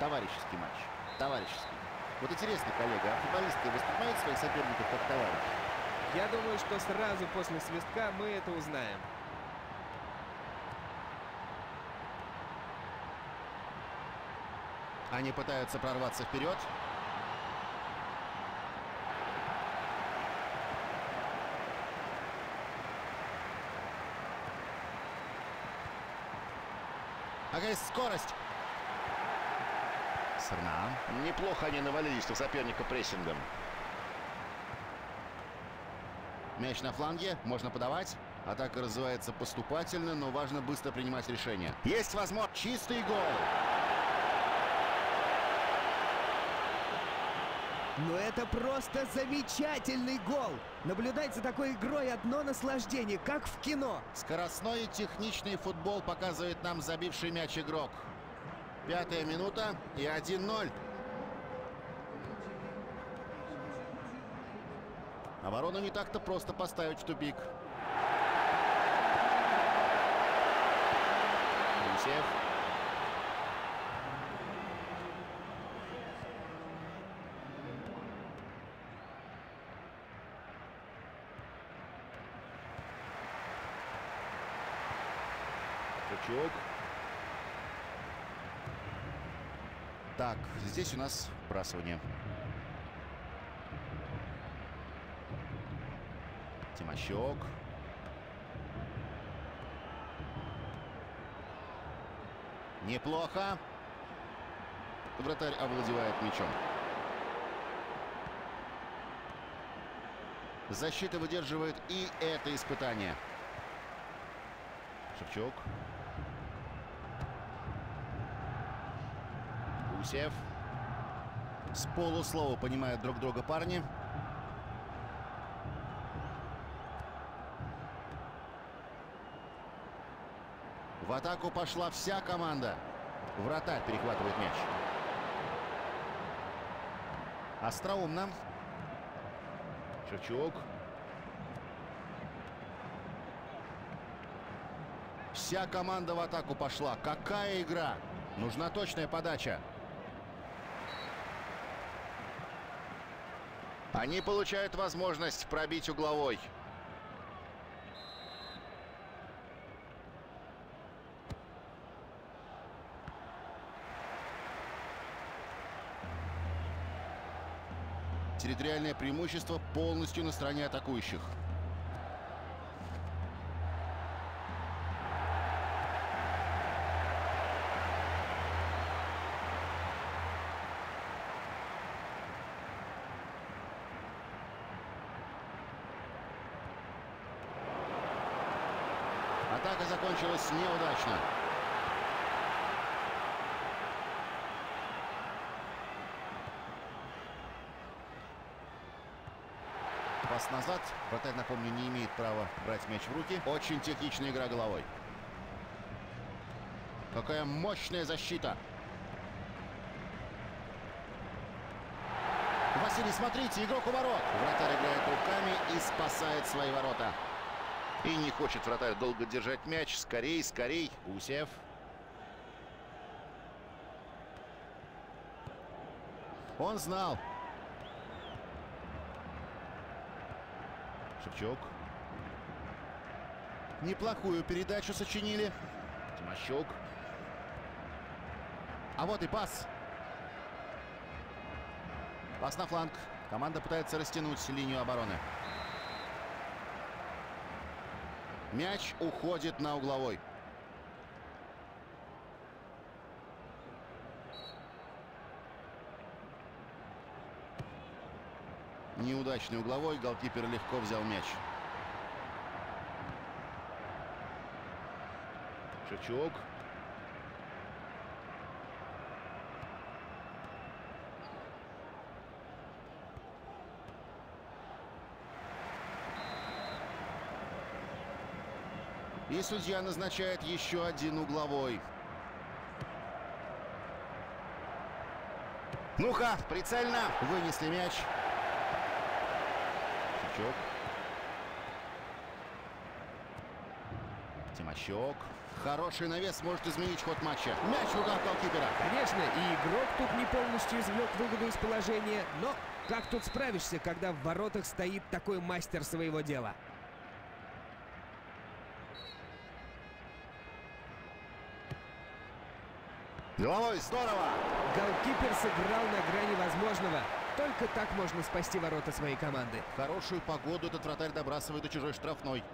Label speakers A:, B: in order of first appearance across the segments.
A: Товарищеский матч. Товарищеский. Вот интересно, коллега, а футболисты воспринимают своих соперников как товарищей?
B: Я думаю, что сразу после свистка мы это узнаем.
A: Они пытаются прорваться вперед. Какая скорость! Сырна.
C: Неплохо они навалились на соперника прессингом.
A: Мяч на фланге, можно подавать. Атака развивается поступательно, но важно быстро принимать решения. Есть возможность. Чистый гол.
D: Но это просто замечательный гол! Наблюдать за такой игрой одно наслаждение, как в кино.
A: Скоростной и техничный футбол показывает нам забивший мяч игрок. Пятая минута и 1-0. Оборону не так-то просто поставить в тупик. Гусев. Шевчук. Так, здесь у нас вбрасывание. Тимощук. Неплохо. Вратарь овладевает мячом. Защита выдерживает и это испытание. Шевчук. Гусев. С полуслова понимают друг друга парни. В атаку пошла вся команда. Вратарь перехватывает мяч. Остроумно. Шевчук. Вся команда в атаку пошла. Какая игра! Нужна точная подача. Они получают возможность пробить угловой. Территориальное преимущество полностью на стороне атакующих. Атака закончилась неудачно. Пас назад. Вратарь, напомню, не имеет права брать мяч в руки. Очень техничная игра головой. Какая мощная защита. Василий, смотрите, игрок у ворот. Вратарь играет руками и спасает свои ворота.
C: И не хочет вратарь долго держать мяч. Скорей, скорей.
A: Гусев. Он знал. Шевчук. Неплохую передачу сочинили. Тимощук. А вот и пас. Пас на фланг. Команда пытается растянуть линию обороны. Мяч уходит на угловой. Неудачный угловой. Голкипер легко взял мяч. Шевчук. И судья назначает еще один угловой. Ну-ка, прицельно. Вынесли мяч. Шевчук. Тимощук. Хороший навес может изменить ход матча. Мяч в руках голкипера.
B: Конечно, и игрок тут не полностью извлек выгоду из положения, но как тут справишься, когда в воротах стоит такой мастер своего дела?
A: Головой здорово.
B: Голкипер сыграл на грани возможного. Только так можно спасти ворота своей команды.
A: Хорошую погоду этот вратарь добрасывает до чужой штрафной.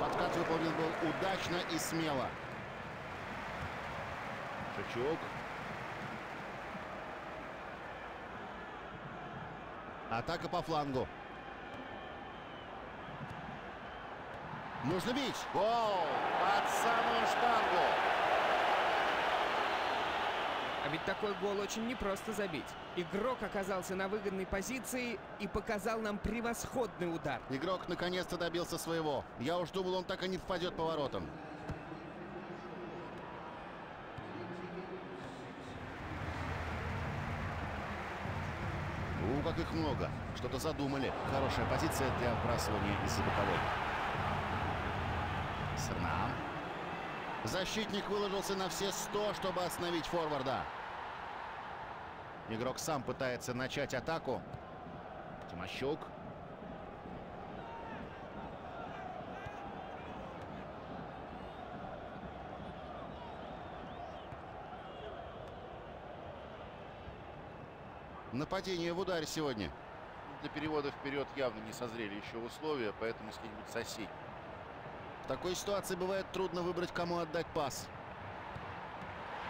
A: Подкат выполнен был удачно и смело. Шевчук. Атака по флангу. Нужно бить.
C: Гол! Под самую штангу!
B: А ведь такой гол очень непросто забить. Игрок оказался на выгодной позиции и показал нам превосходный удар.
A: Игрок наконец-то добился своего. Я уж думал, он так и не впадет по воротам. У, как их много. Что-то задумали. Хорошая позиция для вбрасывания из-за боковой. Сырнам. Защитник выложился на все 100, чтобы остановить форварда. Игрок сам пытается начать атаку. Тимощук. Нападение в ударе сегодня.
C: Для перевода вперед явно не созрели еще условия, поэтому с кем-нибудь соседним.
A: В такой ситуации бывает трудно выбрать, кому отдать пас.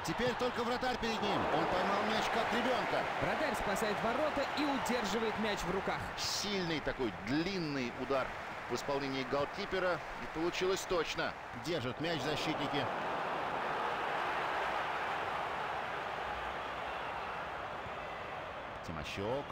A: Теперь только вратарь перед ним. Он поймал мяч как ребенка.
B: Вратарь спасает ворота и удерживает мяч в руках.
C: Сильный такой длинный удар в исполнении голкипера. И получилось точно.
A: Держат мяч защитники. Тимощук.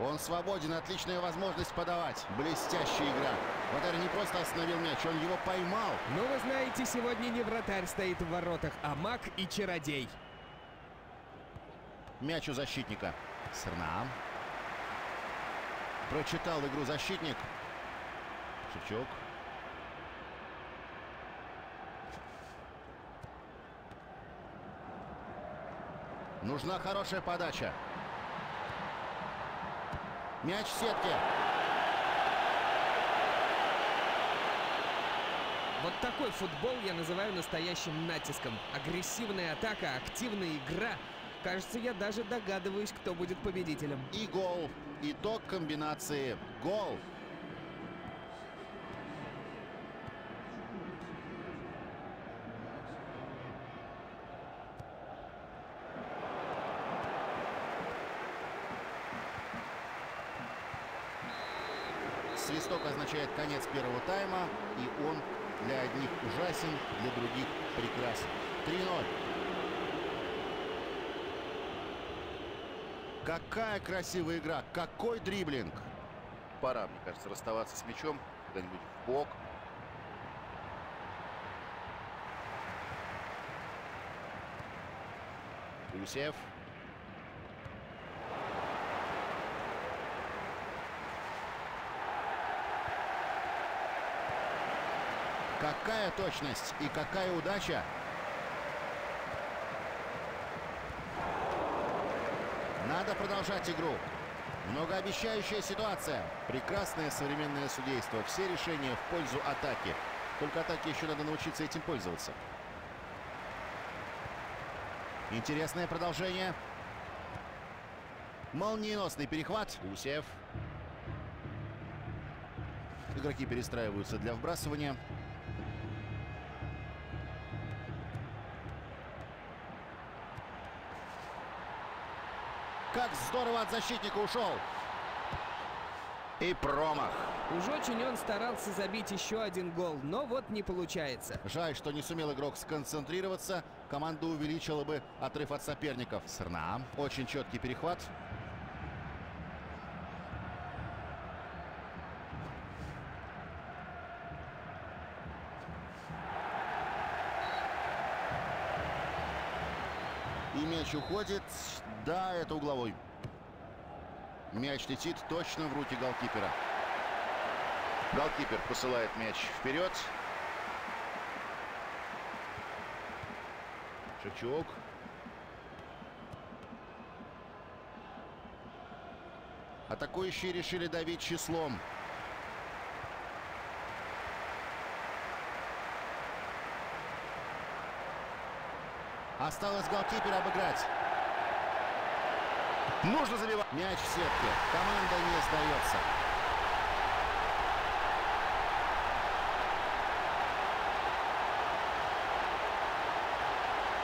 A: Он свободен, отличная возможность подавать. Блестящая игра. Вратарь не просто остановил мяч, он его поймал.
B: Но вы знаете, сегодня не вратарь стоит в воротах, а маг и чародей.
A: Мяч у защитника. Сырнам. Прочитал игру защитник. Шевчук. Нужна хорошая подача. Мяч в сетке.
B: Вот такой футбол я называю настоящим натиском. Агрессивная атака, активная игра. Кажется, я даже догадываюсь, кто будет победителем.
A: И гол. Итог комбинации. Гол. Конец первого тайма, и он для одних ужасен, для других прекрасен. 3-0. Какая красивая игра, какой дриблинг.
C: Пора, мне кажется, расставаться с мячом куда-нибудь в бок.
A: Гусев. Какая точность и какая удача. Надо продолжать игру. Многообещающая ситуация. Прекрасное современное судейство. Все решения в пользу атаки. Только атаке еще надо научиться этим пользоваться. Интересное продолжение. Молниеносный перехват. Гусев. Игроки перестраиваются для вбрасывания. Как здорово от защитника ушел.
C: И промах.
B: Уж очень он старался забить еще один гол, но вот не получается.
A: Жаль, что не сумел игрок сконцентрироваться. Команда увеличила бы отрыв от соперников. Сырна. Очень четкий перехват. И мяч уходит. Да, это угловой. Мяч летит точно в руки голкипера.
C: Голкипер посылает мяч вперед.
A: Шевчук. Атакующие решили давить числом. Осталось голкипера обыграть.
C: Нужно забивать.
A: Мяч в сетке. Команда не сдается.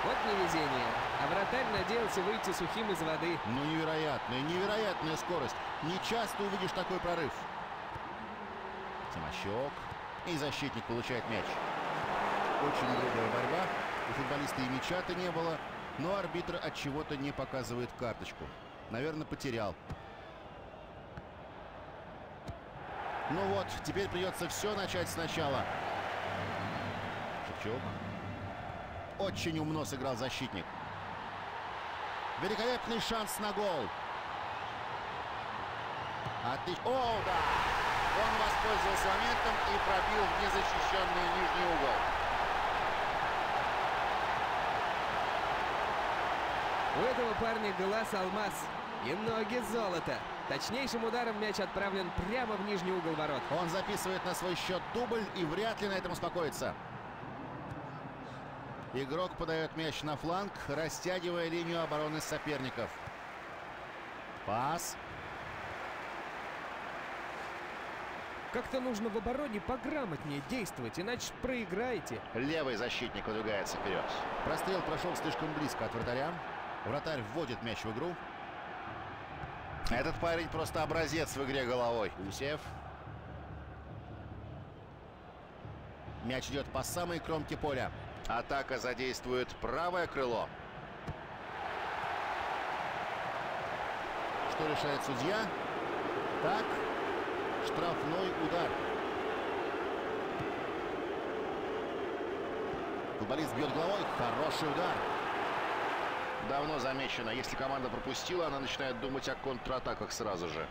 B: Вот невезение. А вратарь надеялся выйти сухим из воды.
A: Ну, невероятная, невероятная скорость. Не часто увидишь такой прорыв. Тимощек. И защитник получает мяч. Очень грубая борьба. У футболиста и мяча-то не было. Но арбитр от чего-то не показывает карточку. Наверное, потерял. Ну вот, теперь придется все начать сначала. Шевчук. Очень умно сыграл защитник. Великолепный шанс на гол. Отлично. О, да! Он воспользовался моментом и пробил в незащищенный нижний угол.
B: У этого парня глаз алмаз и ноги золото. Точнейшим ударом мяч отправлен прямо в нижний угол ворот.
A: Он записывает на свой счет дубль и вряд ли на этом успокоится. Игрок подает мяч на фланг, растягивая линию обороны соперников. Пас.
B: Как-то нужно в обороне пограмотнее действовать, иначе проиграете.
C: Левый защитник выдвигается вперед.
A: Прострел прошел слишком близко от вратаря. Вратарь вводит мяч в игру.
C: Этот парень просто образец в игре головой.
A: Гусев. Мяч идет по самой кромке поля.
C: Атака задействует правое крыло.
A: Что решает судья? Так, штрафной удар. Футболист бьет головой. Хороший удар.
C: Давно замечено, если команда пропустила, она начинает думать о контратаках сразу же.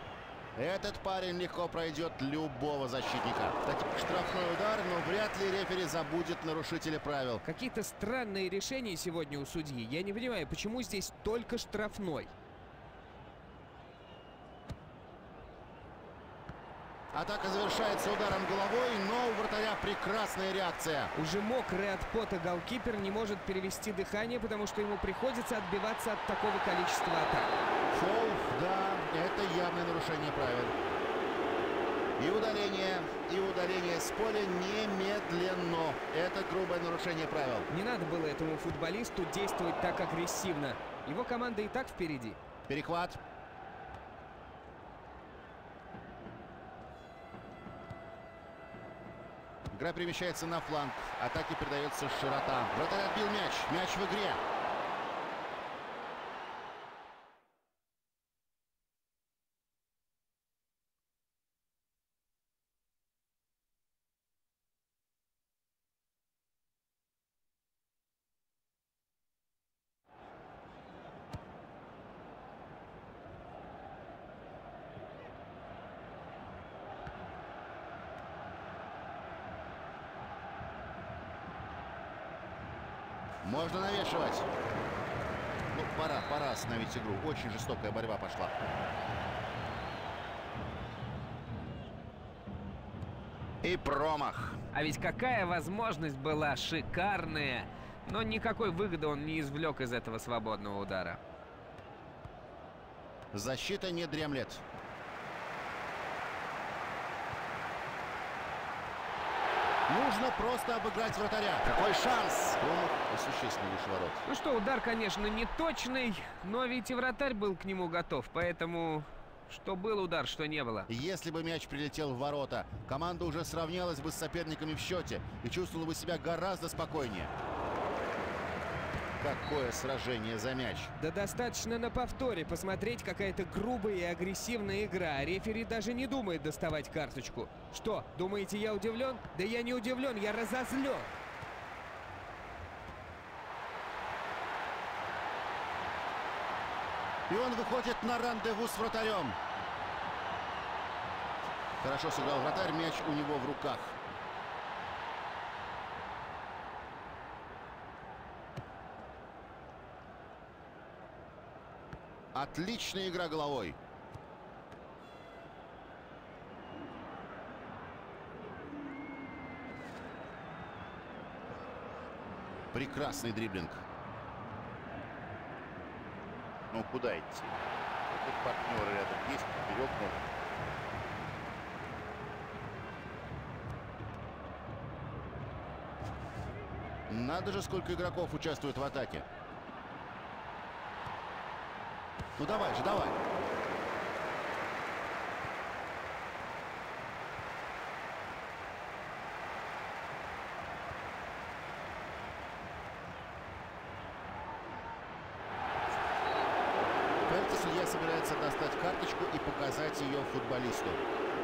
A: Этот парень легко пройдет любого защитника. Кстати, штрафной удар, но вряд ли рефери забудет нарушителя правил.
B: Какие-то странные решения сегодня у судьи. Я не понимаю, почему здесь только штрафной.
A: Атака завершается ударом головой, но у вратаря прекрасная реакция.
B: Уже мокрый от пота голкипер не может перевести дыхание, потому что ему приходится отбиваться от такого количества атак.
A: Фол, да, это явное нарушение правил. И удаление, и удаление с поля немедленно. Это грубое нарушение правил.
B: Не надо было этому футболисту действовать так агрессивно. Его команда и так впереди.
A: Перехват. Игра перемещается на фланг. Атаке передается широта. Вратарь отбил мяч. Мяч в игре. Можно навешивать. Ну, пора, пора остановить игру. Очень жестокая борьба пошла.
C: И промах.
B: А ведь какая возможность была шикарная. Но никакой выгоды он не извлек из этого свободного удара.
A: Защита не дремлет. Нужно просто обыграть вратаря.
C: Какой шанс!
A: Промах и существенно выше ворот.
B: Ну что, удар, конечно, не точный, но ведь и вратарь был к нему готов, поэтому что был удар, что не было.
A: Если бы мяч прилетел в ворота, команда уже сравнялась бы с соперниками в счете и чувствовала бы себя гораздо спокойнее. Какое сражение за мяч.
B: Да достаточно на повторе посмотреть какая-то грубая и агрессивная игра. а Рефери даже не думает доставать карточку. Что, думаете, я удивлен? Да я не удивлен, я разозлен.
A: И он выходит на рандеву с вратарем. Хорошо сыграл вратарь, мяч у него в руках. Отличная игра головой. Прекрасный дриблинг.
C: Ну, куда идти? Тут партнеры рядом есть, вперед можно.
A: Надо же, сколько игроков участвует в атаке. Ну давай же, давай. Судья собирается достать карточку и показать ее футболисту.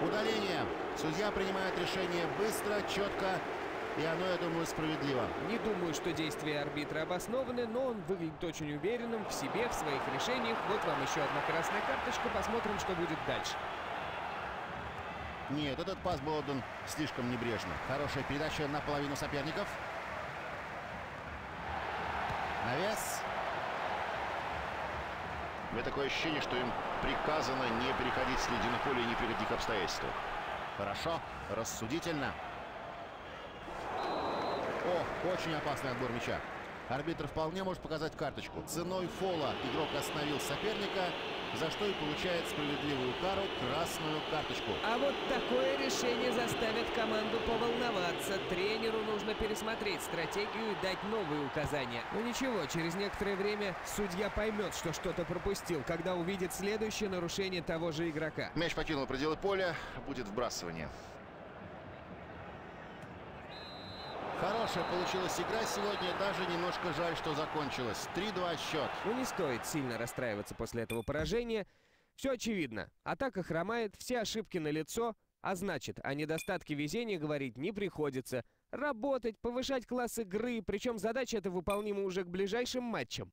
A: Удаление. Судья принимает решение быстро, четко, и оно, я думаю, справедливо.
B: Не думаю, что действия арбитра обоснованы, но он выглядит очень уверенным в себе, в своих решениях. Вот вам еще одна красная карточка, посмотрим, что будет дальше.
A: Нет, этот пас был отдан слишком небрежно. Хорошая передача на половину соперников. Навес.
C: У меня такое ощущение, что им приказано не переходить с середины поля и не при каких обстоятельствах.
A: Хорошо, рассудительно. О, очень опасный отбор мяча. Арбитр вполне может показать карточку. Ценой фола игрок остановил соперника, за что и получает справедливую кару красную карточку.
B: А вот такое решение заставит команду поволноваться. Тренеру нужно пересмотреть стратегию и дать новые указания. Но ничего, через некоторое время судья поймет, что что-то пропустил, когда увидит следующее нарушение того же игрока.
C: Мяч покинул пределы поля, будет вбрасывание.
A: Хорошая получилась игра сегодня. Даже немножко жаль, что закончилась. 3-2 счет.
B: Ну не стоит сильно расстраиваться после этого поражения. Все очевидно. Атака хромает, все ошибки на лицо, а значит, о недостатке везения говорить не приходится. Работать, повышать класс игры, причем задача эта выполнима уже к ближайшим матчам.